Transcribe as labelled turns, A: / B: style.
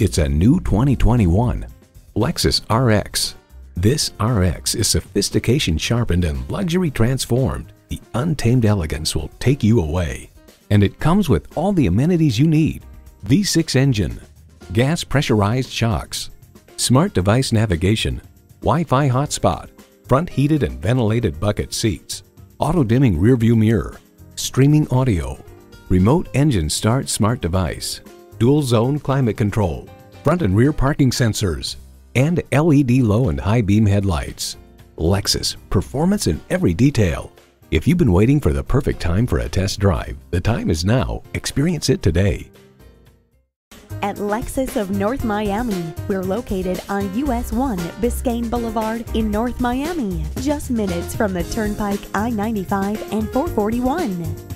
A: It's a new 2021 Lexus RX. This RX is sophistication sharpened and luxury transformed. The untamed elegance will take you away. And it comes with all the amenities you need. V6 engine, gas pressurized shocks, smart device navigation, Wi-Fi hotspot, front heated and ventilated bucket seats, auto dimming rearview mirror, streaming audio, remote engine start smart device, dual zone climate control, front and rear parking sensors, and LED low and high beam headlights. Lexus, performance in every detail. If you've been waiting for the perfect time for a test drive, the time is now. Experience it today.
B: At Lexus of North Miami, we're located on US 1 Biscayne Boulevard in North Miami, just minutes from the Turnpike I 95 and 441.